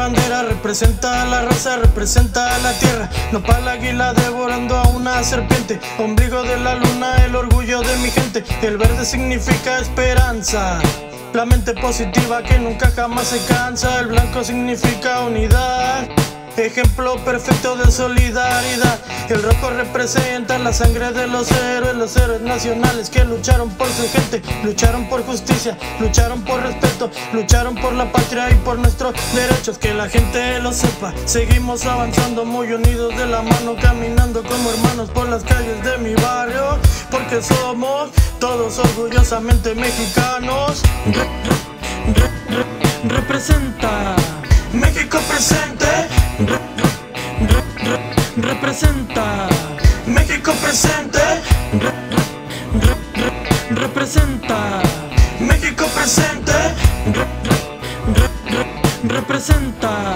bandera, representa a la raza, representa a la tierra. No para la águila devorando a una serpiente. Ombligo de la luna, el orgullo de mi gente. El verde significa esperanza. La mente positiva que nunca jamás se cansa. El blanco significa unidad. Ejemplo perfecto de solidaridad. El rojo representa la sangre de los héroes, los héroes nacionales que lucharon por su gente, lucharon por justicia, lucharon por respeto, lucharon por la patria y por nuestros derechos. Que la gente lo sepa. Seguimos avanzando muy unidos de la mano, caminando como hermanos por las calles de mi barrio, porque somos todos orgullosamente mexicanos. representa. México presente. Representa. México presente. representa. México presente. representa.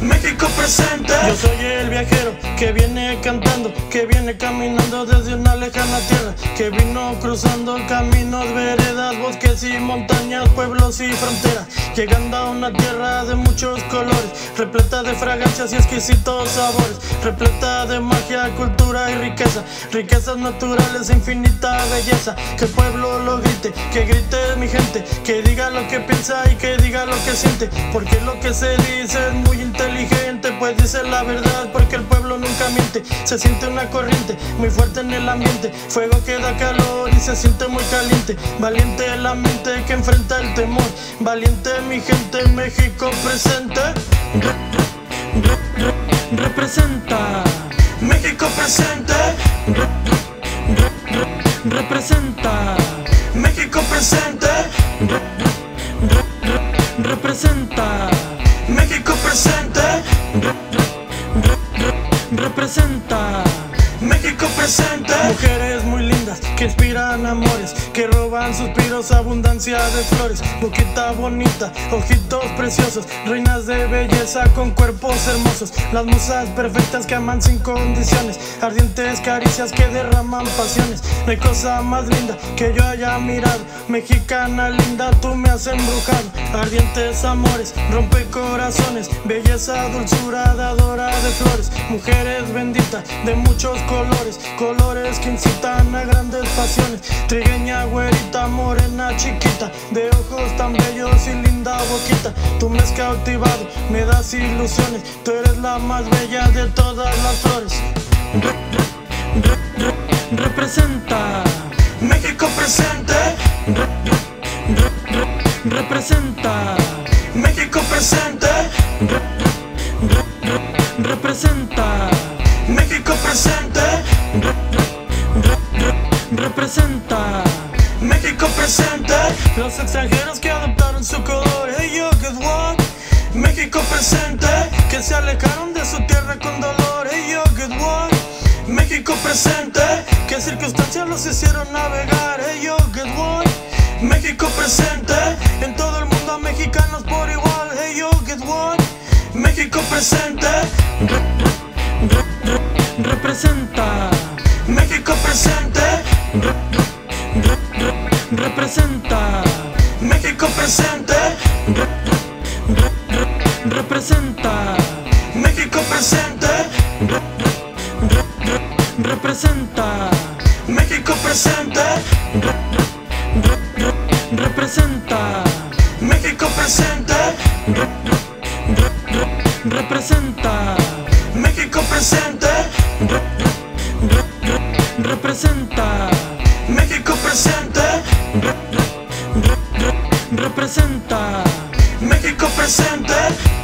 México presente. Yo soy el viajero que viene cantando, que viene caminando desde una lejana tierra, que vino cruzando caminos, veredas, bosques y montañas, pueblos y fronteras, llegando a una tierra de muchos colores, repleta de fragancias y exquisitos sabores, repleta de magia, cultura y riqueza, riquezas naturales, infinita belleza, que el pueblo lo grite, que grite mi gente, que diga lo que piensa y que diga lo que siente, porque lo que se dice es muy inteligente, pues dice la verdad, porque el pueblo se siente una corriente muy fuerte en el ambiente, fuego que da calor y se siente muy caliente, valiente la mente que enfrenta el temor, valiente mi gente, México presente, representa, México presente, representa, México presente, representa, Mujeres muy lindas que inspiran amores, que roban suspiros, abundancia de flores. Boquita bonita, ojitos preciosos, reinas de belleza con cuerpos hermosos. Las musas perfectas que aman sin condiciones, ardientes caricias que derraman pasiones. No hay cosa más linda que yo haya mirado. Mexicana linda, tú me has embrujado. Ardientes amores, rompe corazones, belleza, dulzura, dadora de flores. Mujeres benditas de muchos colores, colores que incitan a grandes pasiones. Trigueña, güerita, morena, chiquita, de ojos tan bellos y linda boquita. Tú me has cautivado, me das ilusiones. Tú eres la más bella de todas las flores. representa. México presente. representa. México presente. representa. México presente. Extranjeros que adoptaron su color. Hey yo, guess what? México presente. Que se alejaron de su tierra con dolor. Hey yo, guess what? México presente. Que circunstancias los hicieron navegar. Hey yo, guess what? México presente. En todo el mundo mexicanos por igual. Hey yo, guess what? México presente. representa. México presente. representa. México presente. representa. México presente. representa. México presente. representa. México presente. representa. México presente. representa. Representa. México presente.